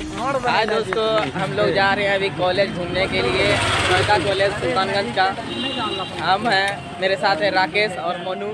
हाय दोस्तों, हम लोग जा रहे हैं अभी कॉलेज घूमने के लिए कॉलेज, सुल्तानगंज का। हम हैं, मेरे साथ है राकेश और मोनू।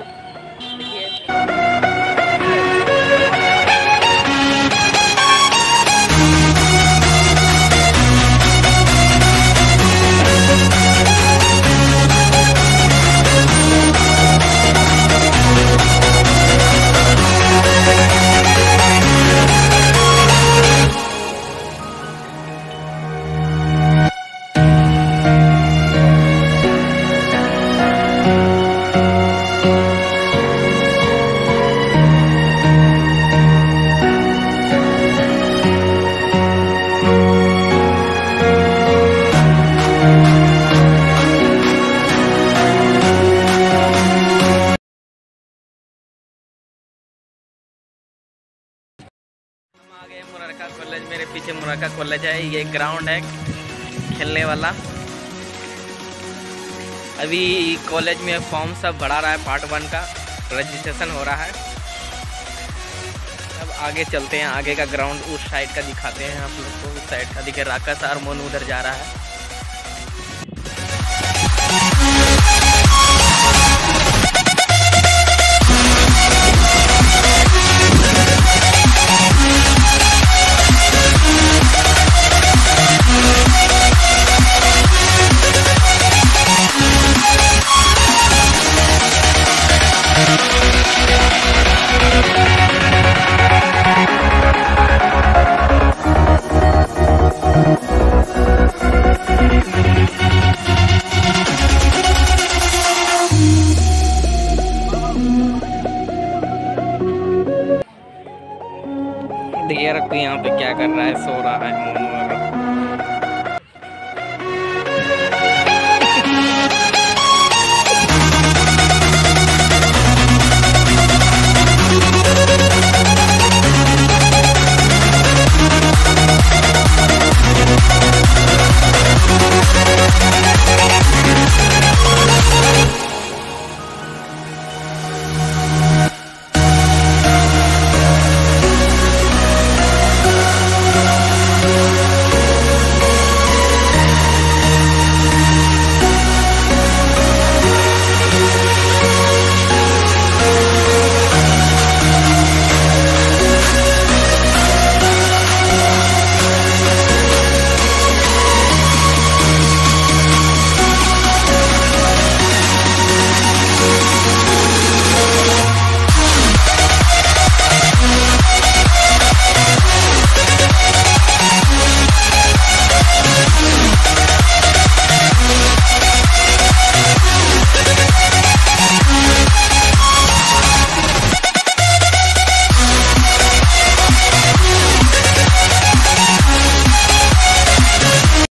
मुरारका कॉलेज, मेरे पीछे मुराका कॉलेज है, ये ग्राउंड है, खेलने वाला। अभी कॉलेज में फॉर्म सब भरा रहा है पार्ट वन का रजिस्ट्रेशन हो रहा है। अब आगे चलते हैं, आगे का ग्राउंड उस साइड का दिखाते हैं, आप लोग को उस साइड का दिखे राकेश और मोन उधर जा रहा है। देखिए रखो यहाँ पे क्या कर रहा है सो रहा है